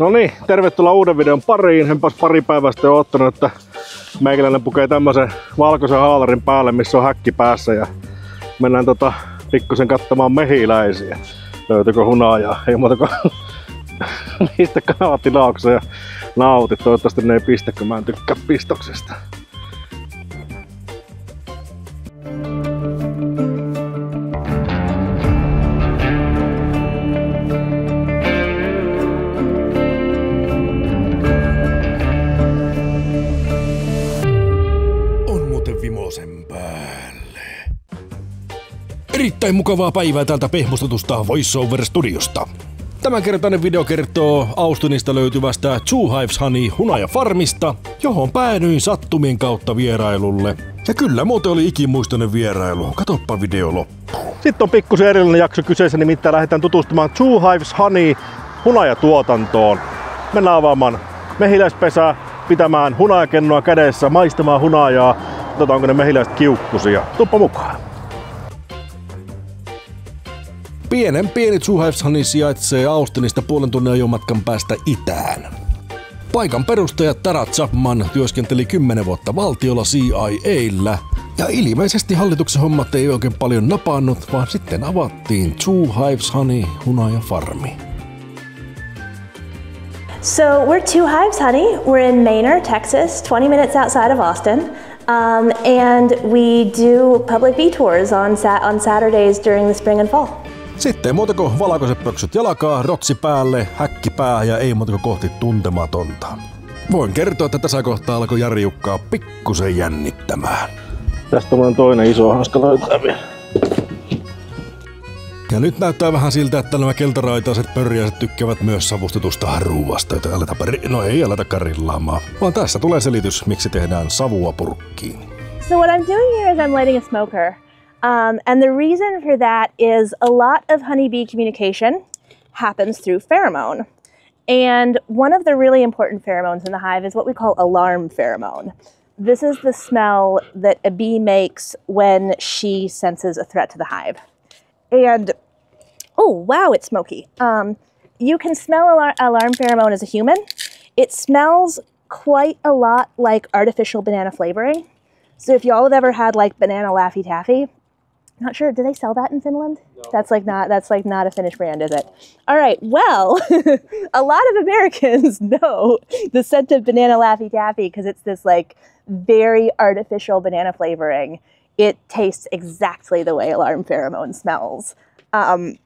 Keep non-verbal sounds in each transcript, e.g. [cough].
No niin, tervetuloa uuden videon pariin. Enpäs pari päivää sitten ottanut, että meikäläinen pukee tämmöisen valkoisen haalarin päälle, missä on häkki päässä ja mennään tota pikkusen katsomaan mehiläisiä. Löytyykö hunajaa? Ei muuta kuin [laughs] niistä kanavatilauksia ja nauti. Toivottavasti ne ei pistä, kun mä en tykkää pistoksesta. Erittäin mukavaa päivää täältä pehmustetusta VoiceOver-studiosta. Tämänkertainen video kertoo Austinista löytyvästä Two Hives Honey hunaja farmista, johon päädyin sattumien kautta vierailulle. Ja kyllä muuten oli ikimuistoinen vierailu. Katoppa video loppuun. Sitten on pikkusen erillinen jakso kyseessä, nimittäin lähdetään tutustumaan Two Hives Honey hunajatuotantoon. Mennään avaamaan mehiläispesää, pitämään hunajakennoa kädessä, maistamaan hunajaa. Katsotaan, onko ne mehiläiset kiukkusia. Tuppa mukaan. Pienen pieni Hives Honey sijaitsee Austinista puolen tunnin ajomatkan päästä itään. Paikan perustaja Tara Chapman työskenteli 10 vuotta valtiolla CIAllä ja ilmeisesti hallituksen hommat ei oikein paljon napannut, vaan sitten avattiin Two Hives Honey hunaja farmi. So we're Two Hives Honey. We're in Manor, Texas, 20 minutes outside of Austin. Um, and we do public bee tours on, sat- on Saturdays during the spring and fall. Sitten muuta kuin valkoiset pöksyt jalkaa, rotsi päälle, häkki pää ja ei muuta kuin kohti tuntematonta. Voin kertoa, että tässä kohtaa alkoi Jari Jukkaa pikkusen jännittämään. Tästä on toinen iso hanska löytää vielä. Ja nyt näyttää vähän siltä, että nämä keltaraitaiset pörjäiset tykkäävät myös savustetusta ruuasta, jota aleta peri- no ei aleta karillaamaan. Vaan tässä tulee selitys, miksi tehdään savua purkkiin. So what I'm doing here is I'm lighting a smoker. Um, and the reason for that is a lot of honeybee communication happens through pheromone. And one of the really important pheromones in the hive is what we call alarm pheromone. This is the smell that a bee makes when she senses a threat to the hive. And oh, wow, it's smoky. Um, you can smell alar- alarm pheromone as a human. It smells quite a lot like artificial banana flavoring. So if y'all have ever had like banana Laffy Taffy, not sure, do they sell that in Finland? That's like not that's like not a Finnish brand, is it? All right. Well, [laughs] a lot of Americans [laughs] know the scent of banana Laffy Taffy because it's this like very artificial banana flavoring. It tastes exactly the way alarm pheromone smells. Um,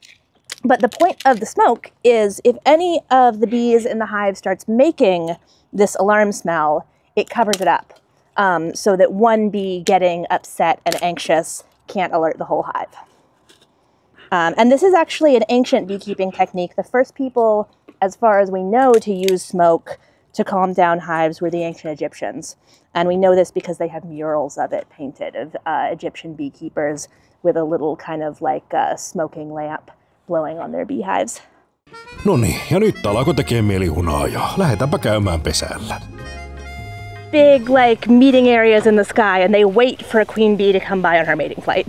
but the point of the smoke is if any of the bees in the hive starts making this alarm smell, it covers it up um, so that one bee getting upset and anxious can't alert the whole hive. Um, and this is actually an ancient beekeeping technique. The first people, as far as we know, to use smoke to calm down hives were the ancient Egyptians. And we know this because they have murals of it painted of uh, Egyptian beekeepers with a little kind of like uh, smoking lamp blowing on their beehives. No niin, ja nyt alkoi tekee mieli hunajaa. Lähetäänpä käymään pesällä. Big like meeting areas in the sky and they wait for a queen bee to come by on her mating flight.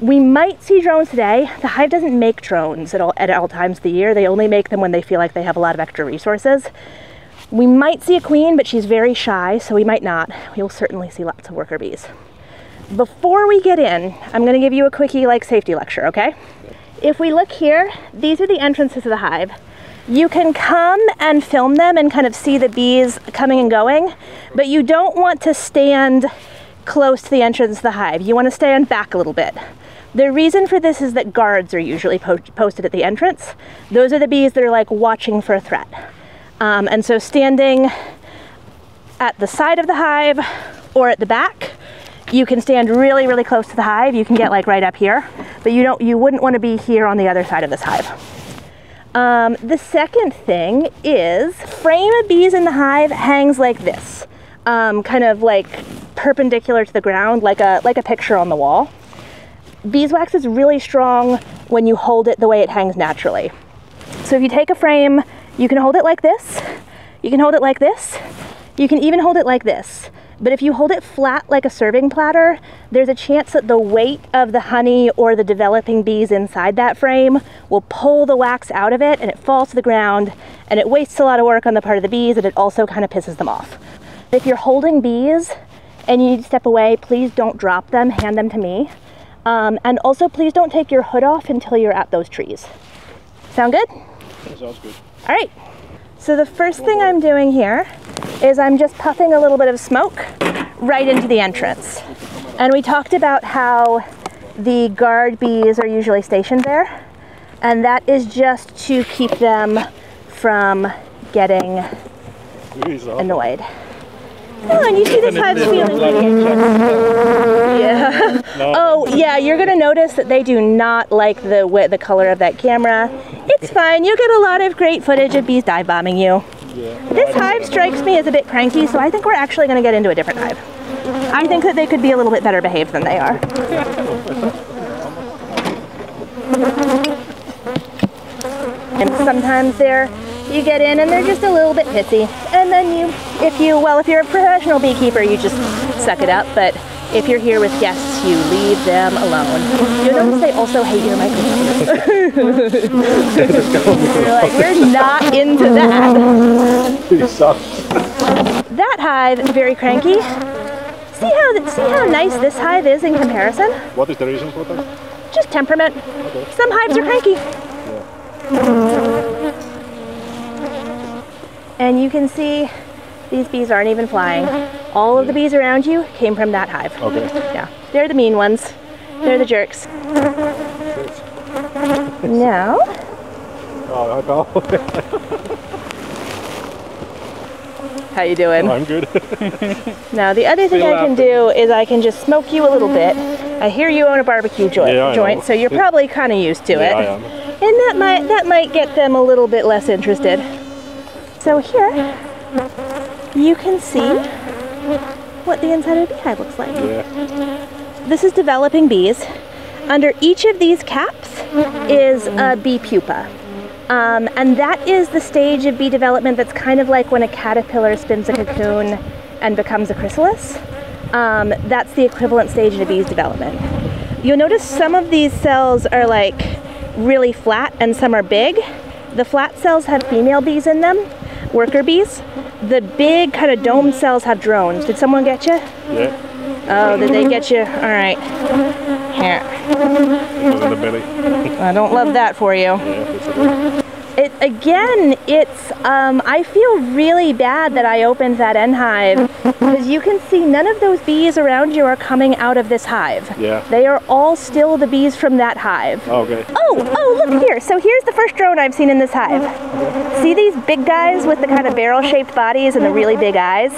We might see drones today. The hive doesn't make drones at all at all times of the year. They only make them when they feel like they have a lot of extra resources. We might see a queen, but she's very shy, so we might not. We'll certainly see lots of worker bees. Before we get in, I'm going to give you a quickie like safety lecture, okay? If we look here, these are the entrances to the hive. You can come and film them and kind of see the bees coming and going, but you don't want to stand close to the entrance of the hive. You want to stand back a little bit. The reason for this is that guards are usually po- posted at the entrance. Those are the bees that are like watching for a threat. Um, and so standing at the side of the hive or at the back, you can stand really, really close to the hive. You can get like right up here, but you don't. You wouldn't want to be here on the other side of this hive. Um, the second thing is frame of bees in the hive hangs like this, um, kind of like perpendicular to the ground, like a like a picture on the wall. Beeswax is really strong when you hold it the way it hangs naturally. So if you take a frame, you can hold it like this, you can hold it like this, you can even hold it like this. But if you hold it flat like a serving platter, there's a chance that the weight of the honey or the developing bees inside that frame will pull the wax out of it and it falls to the ground and it wastes a lot of work on the part of the bees and it also kind of pisses them off. If you're holding bees and you need to step away, please don't drop them, hand them to me. Um, and also, please don't take your hood off until you're at those trees. Sound good? That sounds good. All right. So the first thing I'm doing here is I'm just puffing a little bit of smoke right into the entrance. And we talked about how the guard bees are usually stationed there. And that is just to keep them from getting annoyed. Oh, and you see this hive's feeling. Yeah. Oh, yeah. You're gonna notice that they do not like the the color of that camera. It's fine. You'll get a lot of great footage of bees dive bombing you. This hive strikes me as a bit cranky, so I think we're actually gonna get into a different hive. I think that they could be a little bit better behaved than they are. And sometimes they're you get in and they're just a little bit pissy. And then you if you well if you're a professional beekeeper you just suck it up, but if you're here with guests, you leave them alone. You'll notice they also hate your microphone. [laughs] You're like, we're not into that. He sucks. That hive, is very cranky. See how see how nice this hive is in comparison? What is the reason for that? Just temperament. Some hives are cranky. And you can see these bees aren't even flying. All of the bees around you came from that hive. Okay. Yeah, they're the mean ones. They're the jerks. Now, Oh, I know. how you doing? I'm good. [laughs] Now, the other thing Still I can laughing. do is I can just smoke you a little bit. I hear you own a barbecue joint, Yeah, joint know. so you're probably kind of used to it. yeah, I am. And that might that might get them a little bit less interested. So here, you can see what the inside of a beehive looks like. Yeah. This is developing bees. Under each of these caps is a bee pupa. Um, and that is the stage of bee development that's kind of like when a caterpillar spins a cocoon and becomes a chrysalis. Um, that's the equivalent stage of a bee's development. You'll notice some of these cells are like really flat and some are big. The flat cells have female bees in them, worker bees. The big kind of dome cells have drones. Did someone get you? Yeah. Oh, did they get you? All right. Here. It was in the belly. [laughs] I don't love that for you. It again, it's um, I feel really bad that I opened that end hive because you can see none of those bees around you are coming out of this hive. Yeah. They are all still the bees from that hive. Okay. Oh, oh, look here. So here's the first drone I've seen in this hive. See these big guys with the kind of barrel-shaped bodies and the really big eyes?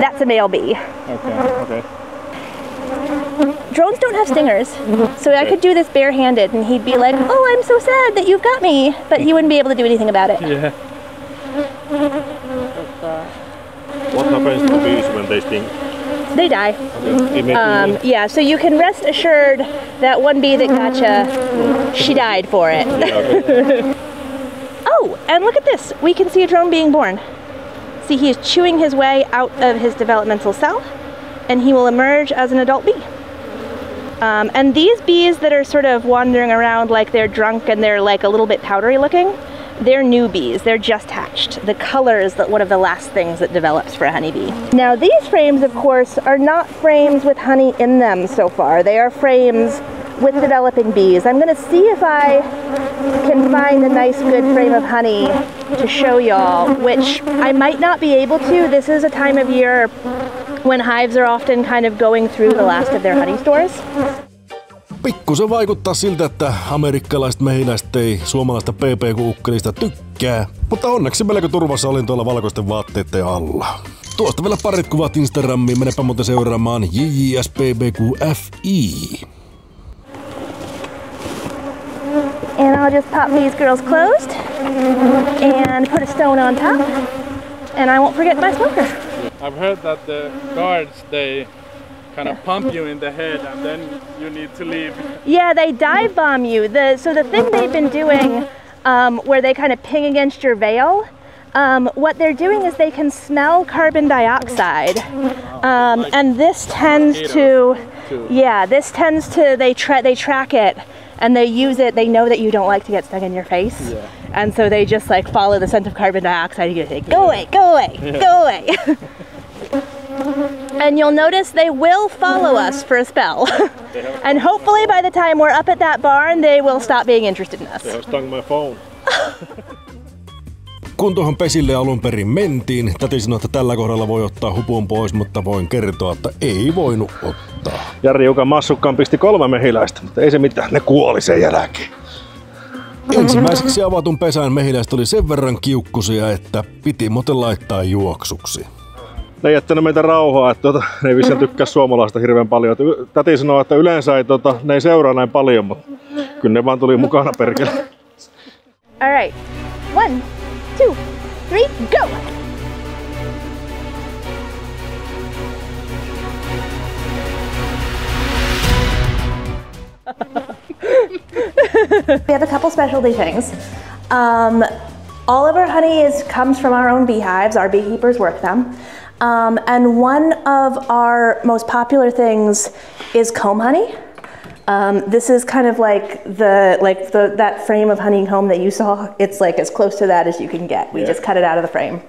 That's a male bee. Okay. Okay. Drones don't have stingers, so I could do this barehanded and he'd be like, oh, I'm so sad that you've got me, but he wouldn't be able to do anything about it. Yeah. What happens to bees when they sting? They die. Immediately. Um, yeah, so you can rest assured that one bee that got you, she died for it. okay. [laughs] Oh, and look at this. We can see a drone being born. See, he is chewing his way out of his developmental cell, and he will emerge as an adult bee. Um, and these bees that are sort of wandering around like they're drunk and they're like a little bit powdery looking, they're new bees. They're just hatched. The color is the, one of the last things that develops for a honeybee. Now, these frames, of course, are not frames with honey in them so far. They are frames with developing bees. I'm going to see if I can find a nice good frame of honey to show y'all, which I might not be able to. This is a time of year when hives are often kind of going through the last of their honey stores. Pikkusen vaikuttaa siltä, että amerikkalaiset mehiläiset ei suomalaista PPQ-ukkelista tykkää, mutta onneksi melko turvassa olin tuolla valkoisten vaatteiden alla. Tuosta vielä parit kuvat Instagramiin, menepä muuten seuraamaan JJSPBQFI. And I'll just pop these girls closed and put a stone on top, and I won't forget my smoker. I've heard that the guards they kind of pump you in the head and then you need to leave. Yeah, they dive bomb you. The so the thing they've been doing, um, where they kind of ping against your veil. Um, what they're doing is they can smell carbon dioxide, um, and this tends to, yeah, this tends to they tra- they track it and they use it. They know that you don't like to get stuck in your face, And so they just like follow the scent of carbon dioxide. You say, go away, go away, go away. [laughs] and you'll notice they will follow us for a spell. [laughs] and hopefully by the time we're up at that barn, they will stop being interested in us. They have stung my phone. [laughs] Kun tuohon pesille alun perin mentiin, täti sanoi, että tällä kohdalla voi ottaa hupun pois, mutta voin kertoa, että ei voinut ottaa. Jari joka massukkaan pisti kolme mehiläistä, mutta ei se mitään, ne kuoli sen jälkeen. Ensimmäiseksi avatun pesän mehiläistä oli sen verran kiukkusia, että piti muuten laittaa juoksuksi. Ne ei jättänyt meitä rauhaa, että tota, ne ei vissiin tykkää suomalaista hirveän paljon. Täti sanoo, että yleensä ei, tota, ne ei seuraa näin paljon, mutta kyllä ne vaan tuli mukana perkele. All right, one, two, three, go! [laughs] we have a couple specialty things. Um, all of our honey is comes from our own beehives. Our beekeepers work them. Um, and one of our most popular things is comb honey. Um, this is kind of like the like the that frame of honeycomb that you saw. It's like as close to that as you can get. We just cut it out of the frame.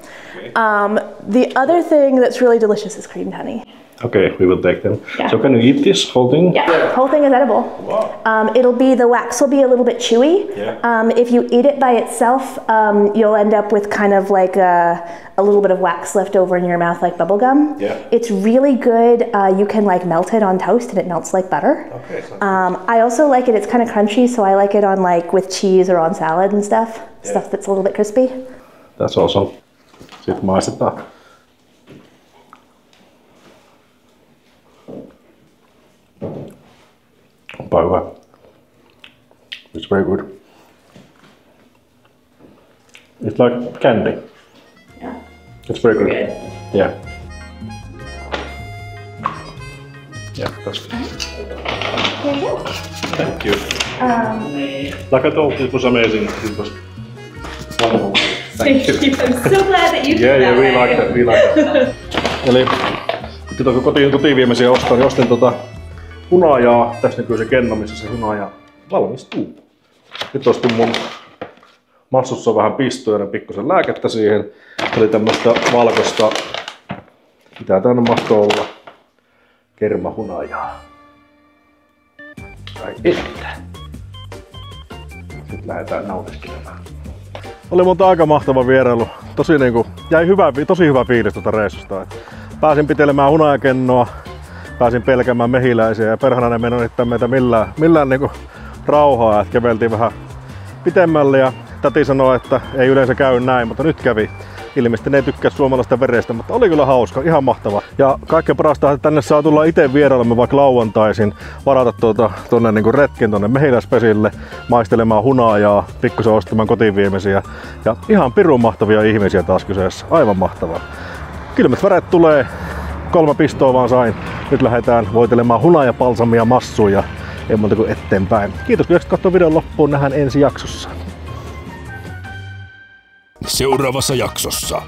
Um, the other thing that's really delicious is creamed honey. Okay, we will take them. Yeah. So can you eat this whole thing? Yeah, whole thing is edible. Wow. Um, it'll be the wax will be a little bit chewy. Yeah. Um, if you eat it by itself, um, you'll end up with kind of like a, a little bit of wax left over in your mouth, like bubble gum. Yeah. It's really good. Uh, you can like melt it on toast, and it melts like butter. Okay, Um, I also like it. It's kind of crunchy, so I like it on like with cheese or on salad and stuff. Stuff that's a little bit crispy. That's awesome. Sitten maistetaan. Hyvä. It's very good. It's like candy. Yeah. It's very good. Good. Yeah. Yeah, that's good. Here you go. Thank you. like I told you, it was amazing. It was wonderful. Thank you. [laughs] I'm so glad that you Yeah, yeah, we like that, we like that. [laughs] Eli kun kotiin, kotiin viimeisiä ostaa, niin ostin tota hunajaa. Tässä näkyy se kenno, missä se hunaja valmistuu. Nyt ostin mun massussa vähän pistoja ja pikkusen lääkettä siihen. Eli tämmöstä valkoista, mitä tänne mahtoo olla, kermahunajaa. Ai että. Sitten lähdetään nautiskelemaan. Oli monta aika mahtava vierailu. Tosi niinku, jäi hyvä, tosi hyvä fiilis tuota reissusta. Pääsin pitelemään hunajakennoa, pääsin pelkäämään mehiläisiä ja perhana ne meni meitä millään, millään niinku rauhaa. Et käveltiin vähän pitemmälle ja täti sanoi, että ei yleensä käy näin, mutta nyt kävi. Ilmeisesti ne ei tykkää suomalaista verestä, mutta oli kyllä hauska, ihan mahtava. Ja kaikkein parasta, että tänne saa tulla itse vierailemaan vaikka lauantaisin, varata tuota, tuonne niinku retken tuonne mehiläispesille, maistelemaan hunajaa, pikkusen ostamaan kotiviemisiä. Ja ihan pirun mahtavia ihmisiä taas kyseessä, aivan mahtavaa. Kylmät väret tulee, kolme pistoa vaan sain. Nyt lähdetään voitelemaan hunajapalsamia massuja. Ei muuta kuin eteenpäin. Kiitos kun katsoa videon loppuun. Nähdään ensi jaksossa. Seuraavassa jaksossa.